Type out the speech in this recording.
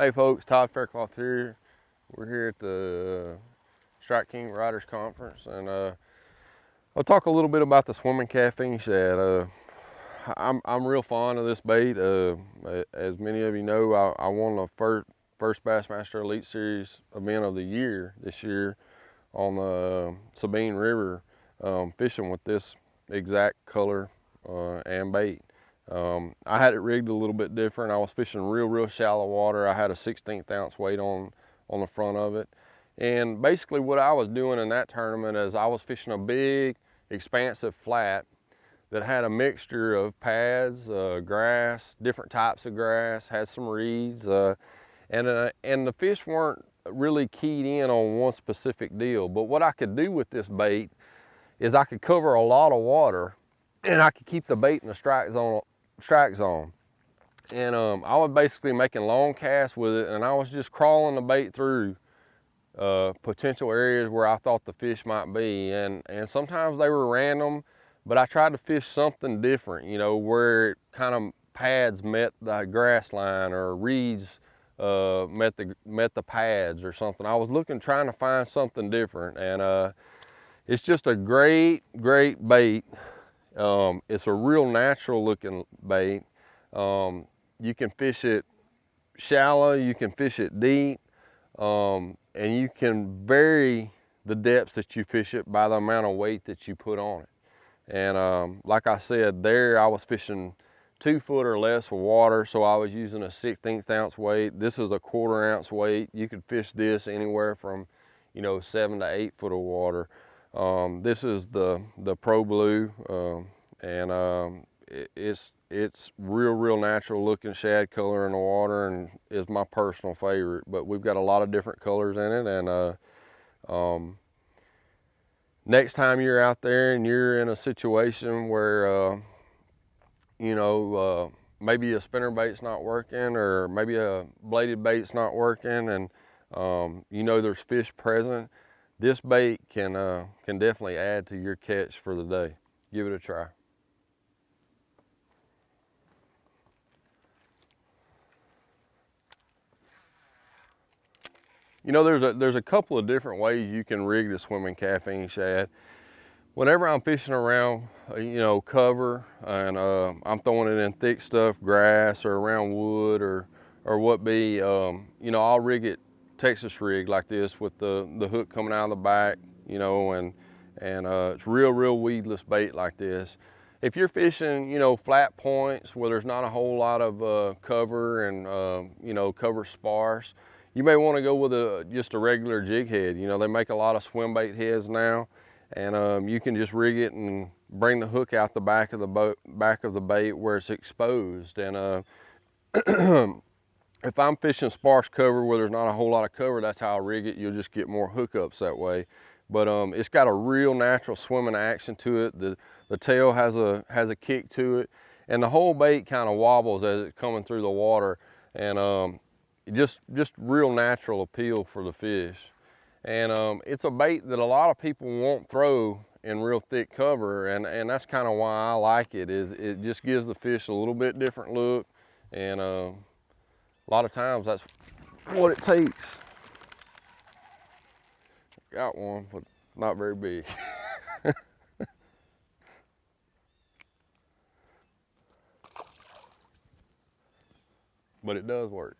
Hey folks, Todd Faircloth here. We're here at the uh, Strike King Writers Conference and uh, I'll talk a little bit about the Swim'n Caffeine Shad. Uh, I'm, I'm real fond of this bait. Uh, as many of you know, I, I won the first, first Bassmaster Elite Series event of the year this year on the Sabine River um, fishing with this exact color uh, and bait. Um, I had it rigged a little bit different. I was fishing real, real shallow water. I had a 16th ounce weight on, on the front of it. And basically what I was doing in that tournament is I was fishing a big, expansive flat that had a mixture of pads, uh, grass, different types of grass, had some reeds, uh, and, uh, and the fish weren't really keyed in on one specific deal. But what I could do with this bait is I could cover a lot of water and I could keep the bait in the strike zone strike zone. And um, I was basically making long casts with it and I was just crawling the bait through uh, potential areas where I thought the fish might be. And, and sometimes they were random, but I tried to fish something different, you know, where it kind of pads met the grass line or reeds uh, met, the, met the pads or something. I was looking, trying to find something different. And uh, it's just a great, great bait. Um, it's a real natural looking bait. Um, you can fish it shallow, you can fish it deep, um, and you can vary the depths that you fish it by the amount of weight that you put on it. And um, like I said, there I was fishing two foot or less of water, so I was using a 16th ounce weight. This is a quarter ounce weight. You could fish this anywhere from, you know, seven to eight foot of water. Um, this is the, the Pro Blue, um, and um, it, it's, it's real, real natural looking shad color in the water and is my personal favorite. But we've got a lot of different colors in it. And uh, um, next time you're out there and you're in a situation where, uh, you know, uh, maybe a spinner bait's not working or maybe a bladed bait's not working and um, you know there's fish present, this bait can, uh, can definitely add to your catch for the day. Give it a try. You know, there's a, there's a couple of different ways you can rig the Swim'n Caffeine Shad. Whenever I'm fishing around, uh, you know, cover and uh, I'm throwing it in thick stuff, grass or around wood or, or what be, um, you know, I'll rig it Texas rig like this with the, the hook coming out of the back, you know, and, and uh, it's real, real weedless bait like this. If you're fishing, you know, flat points where there's not a whole lot of uh, cover and, uh, you know, cover sparse, you may want to go with a just a regular jig head. You know, they make a lot of swim bait heads now, and um, you can just rig it and bring the hook out the back of the boat, back of the bait where it's exposed. And uh, if I'm fishing sparse cover where there's not a whole lot of cover, that's how I rig it. You'll just get more hookups that way. But um, it's got a real natural swimming action to it. The, the tail has a, has a kick to it. And the whole bait kind of wobbles as it's coming through the water. And um, just, just real natural appeal for the fish. And um, it's a bait that a lot of people won't throw in real thick cover. And, and that's kind of why I like it, is it just gives the fish a little bit different look. And uh, a lot of times that's what it takes. Got one, but not very big. but it does work.